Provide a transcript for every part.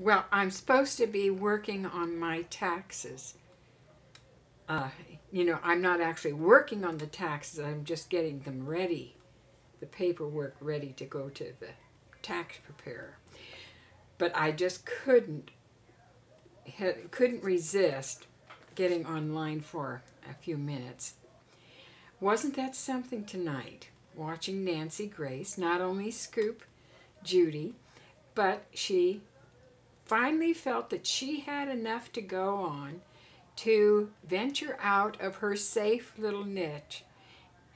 Well, I'm supposed to be working on my taxes. Uh, you know, I'm not actually working on the taxes, I'm just getting them ready, the paperwork ready to go to the tax preparer. But I just couldn't couldn't resist getting online for a few minutes. Wasn't that something tonight? Watching Nancy Grace not only scoop Judy, but she finally felt that she had enough to go on to venture out of her safe little niche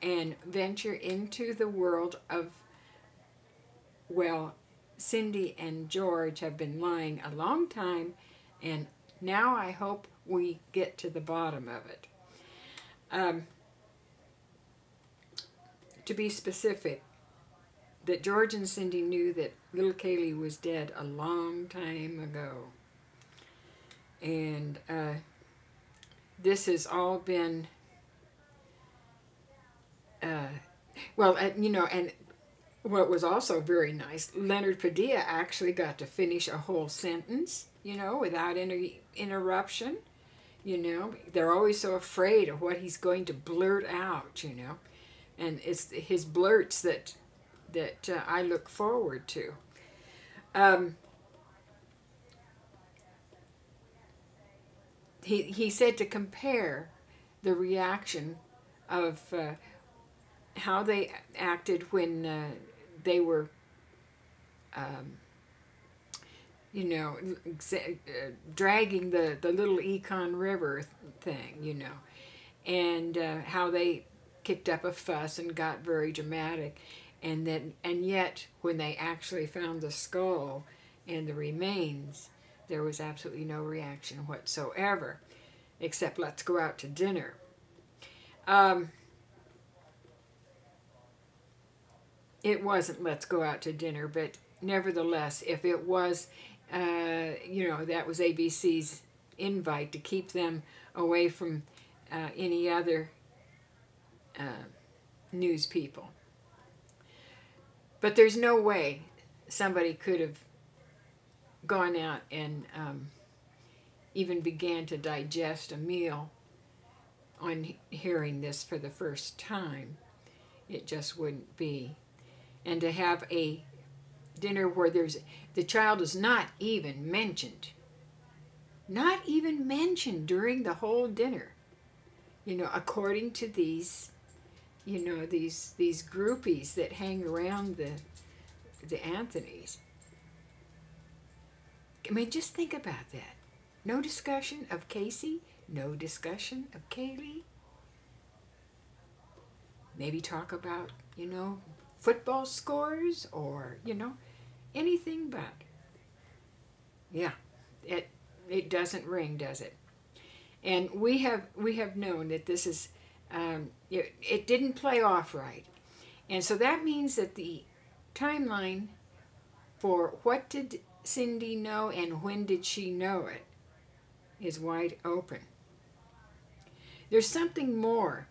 and venture into the world of, well, Cindy and George have been lying a long time, and now I hope we get to the bottom of it. Um, to be specific, that George and Cindy knew that little Caylee was dead a long time ago. And uh, this has all been, uh, well, uh, you know, and what was also very nice, Leonard Padilla actually got to finish a whole sentence, you know, without any interruption. You know, they're always so afraid of what he's going to blurt out, you know. And it's his blurts that that uh, I look forward to. Um, he, he said to compare the reaction of uh, how they acted when uh, they were, um, you know, uh, dragging the, the little Econ River thing, you know, and uh, how they kicked up a fuss and got very dramatic and then and yet when they actually found the skull and the remains there was absolutely no reaction whatsoever except let's go out to dinner. Um, it wasn't let's go out to dinner but nevertheless if it was uh, you know that was abc's invite to keep them away from uh, any other uh, news people but there's no way somebody could have gone out and um, even began to digest a meal on hearing this for the first time. It just wouldn't be. And to have a dinner where there's the child is not even mentioned. Not even mentioned during the whole dinner. You know, according to these you know these these groupies that hang around the the Anthonys. I mean, just think about that. No discussion of Casey, no discussion of Caylee. Maybe talk about, you know, football scores or, you know, anything but. Yeah, it it doesn't ring, does it? And we have we have known that this is um, it, it didn't play off right. And so that means that the timeline for what did Cindy know and when did she know it is wide open. There's something more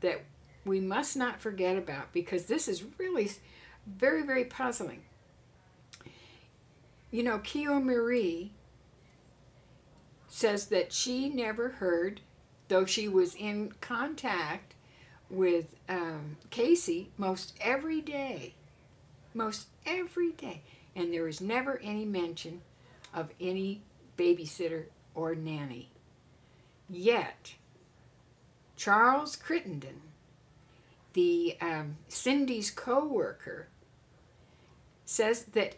that we must not forget about because this is really very, very puzzling. You know, KioMarie says that she never heard though she was in contact with um, Casey most every day, most every day, and there was never any mention of any babysitter or nanny. Yet, Charles Crittendon, the um, Cindy's co-worker, says that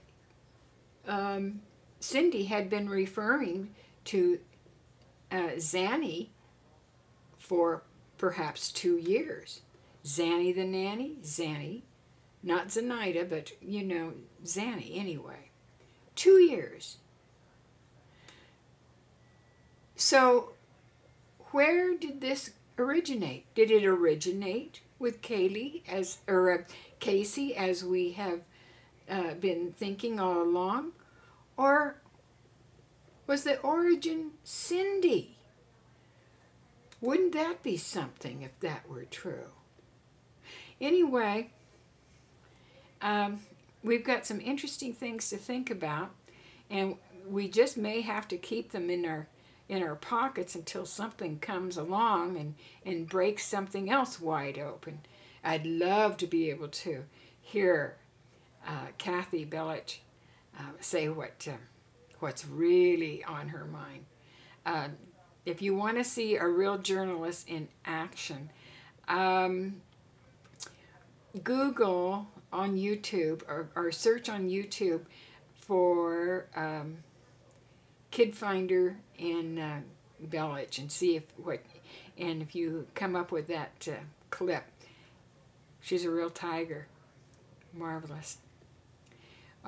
um, Cindy had been referring to uh, Zanny for perhaps two years. Zanny the nanny, Zanny, not Zenaida, but you know, Zanny anyway. Two years. So, where did this originate? Did it originate with Caylee as or uh, Casey, as we have uh, been thinking all along, or was the origin Cindy? Wouldn't that be something if that were true? Anyway, um, we've got some interesting things to think about, and we just may have to keep them in our in our pockets until something comes along and, and breaks something else wide open. I'd love to be able to hear uh, Kathi Belich uh, say what uh, what's really on her mind. If you want to see a real journalist in action, um, Google on YouTube or, or, search on YouTube for um, Kid Finder and uh, and see if what and if you come up with that uh, clip. She's a real tiger. Marvelous.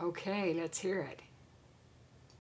Okay, let's hear it.